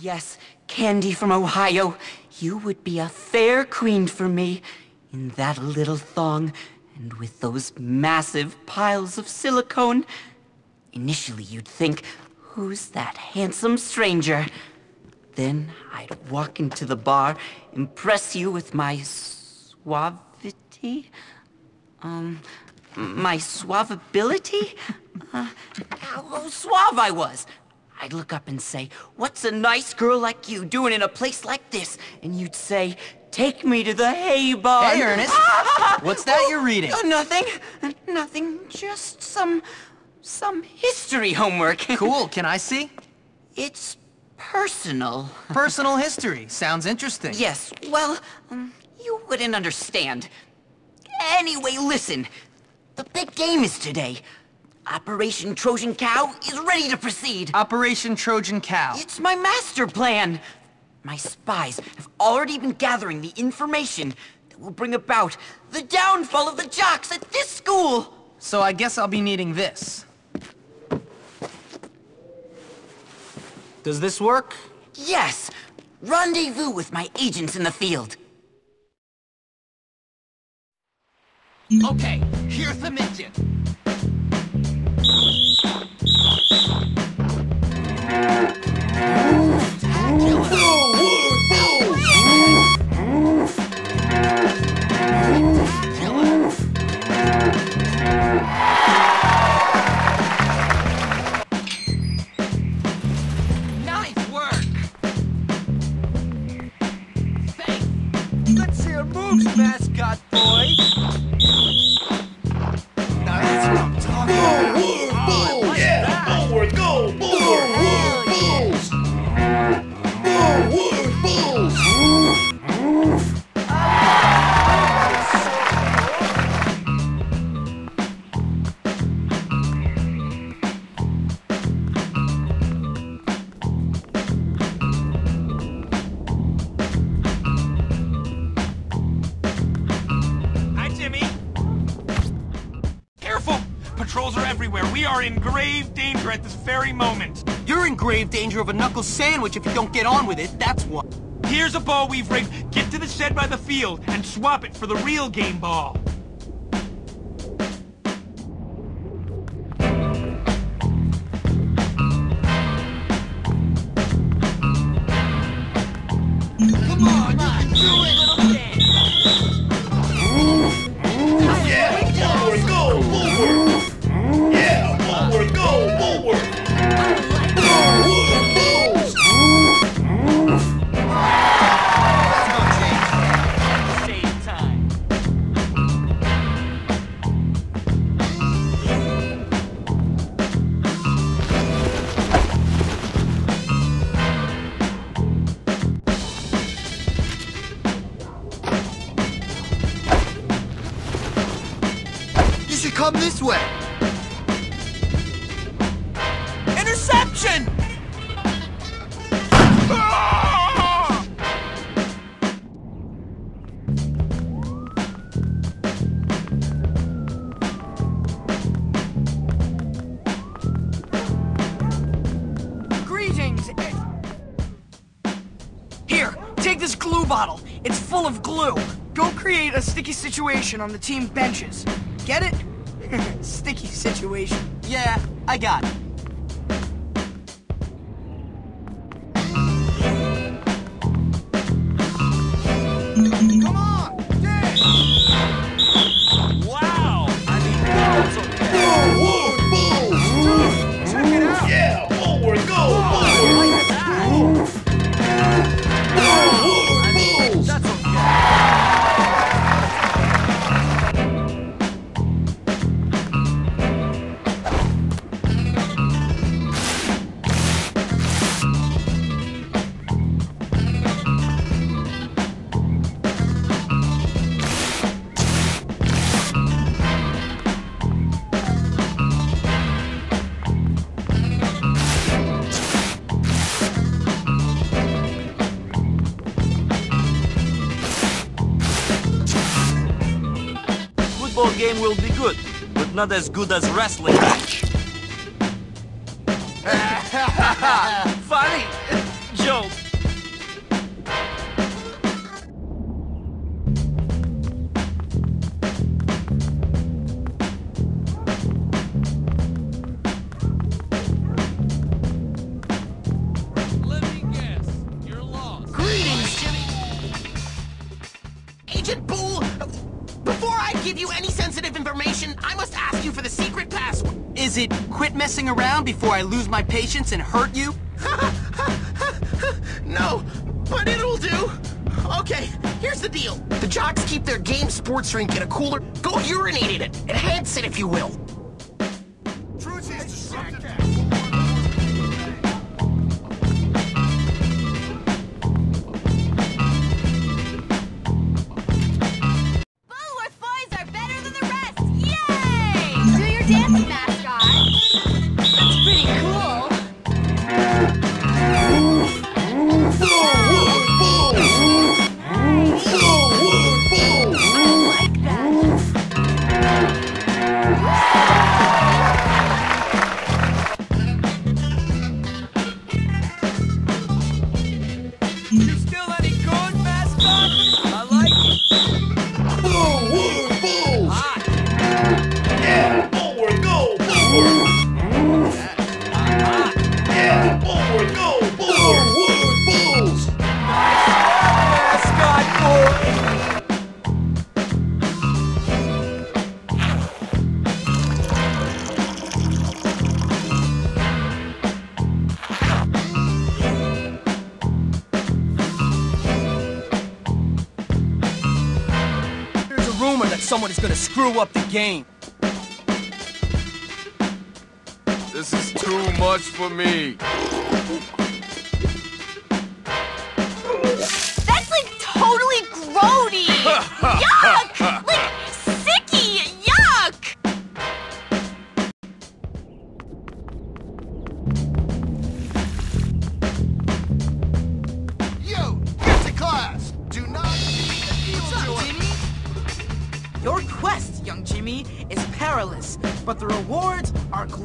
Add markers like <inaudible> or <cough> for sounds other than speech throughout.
Yes, Candy from Ohio, you would be a fair queen for me. In that little thong, and with those massive piles of silicone. Initially you'd think, who's that handsome stranger? Then I'd walk into the bar, impress you with my suavity? Um, my suavability? Uh, how suave I was! I'd look up and say, what's a nice girl like you doing in a place like this? And you'd say, take me to the hay barn. Hey, Earnest. <laughs> what's that you're reading? Uh, nothing. Nothing. Just some... some history homework. <laughs> cool. Can I see? It's personal. Personal <laughs> history. Sounds interesting. Yes. Well, um, you wouldn't understand. Anyway, listen. The big game is today. Operation Trojan Cow is ready to proceed. Operation Trojan Cow. It's my master plan. My spies have already been gathering the information that will bring about the downfall of the jocks at this school. So I guess I'll be needing this. Does this work? Yes. Rendezvous with my agents in the field. Okay, here's the mission. We are in grave danger at this very moment. You're in grave danger of a knuckle sandwich if you don't get on with it, that's what. Here's a ball we've rigged. Get to the shed by the field and swap it for the real game ball. Forward, situation on the team benches. Get it? <laughs> sticky situation. Yeah, I got it. Game will be good, but not as good as wrestling match. <laughs> It quit messing around before I lose my patience and hurt you? <laughs> No, but it'll do. Okay, here's the deal. The jocks keep their game sports drink in a cooler. Go urinate in it. Enhance it, if you will. Screw up the game. This is too much for me.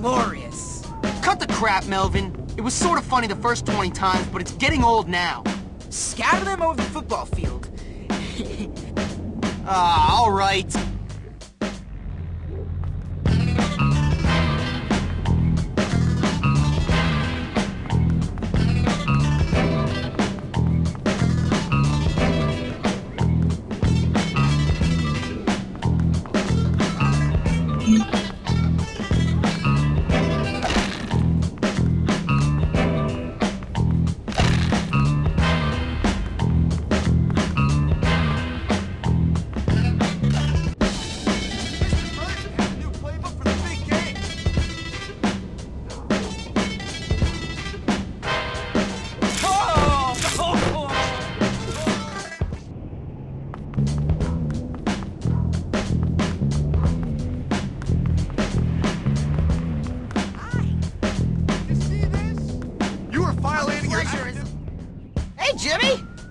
Glorious. Cut the crap, Melvin. It was sort of funny the first 20 times, but it's getting old now. Scatter them over the football field. <laughs> Ah, all right.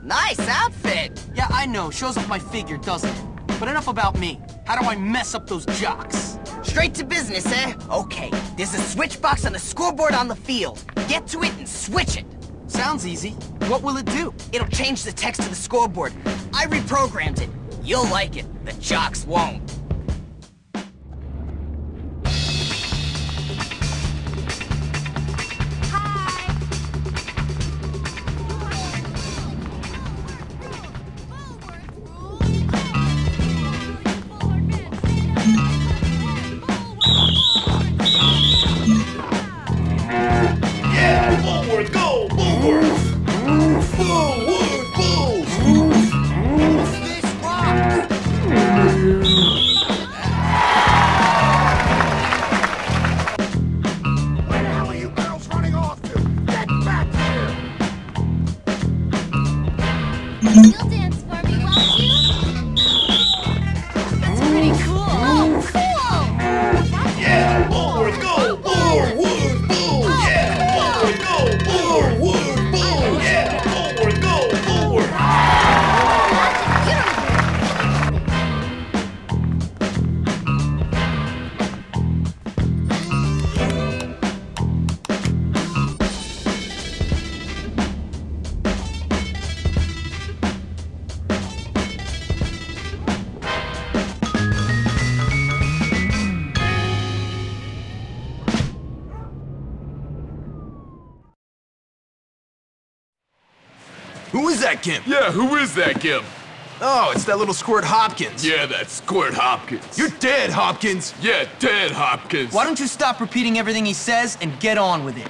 Nice outfit! Yeah, I know. Shows off my figure, doesn't it? But enough about me. How do I mess up those jocks? Straight to business, eh? Okay, there's a switch box on the scoreboard on the field. Get to it and switch it. Sounds easy. What will it do? It'll change the text to the scoreboard. I reprogrammed it. You'll like it. The jocks won't. That Gimp? Yeah, who is that Gimp? Oh, it's that little squirt Hopkins. Yeah, that Squirt Hopkins. You're dead, Hopkins. Yeah, dead Hopkins. Why don't you stop repeating everything he says and get on with it?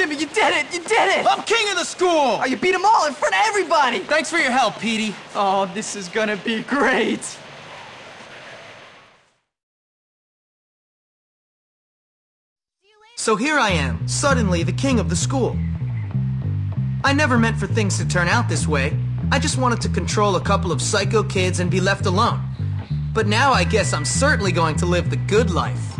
Jimmy, you did it! You did it! I'm king of the school! Oh, you beat them all in front of everybody! Thanks for your help, Petey. Oh, this is gonna be great! So here I am, suddenly the king of the school. I never meant for things to turn out this way. I just wanted to control a couple of psycho kids and be left alone. But now I guess I'm certainly going to live the good life.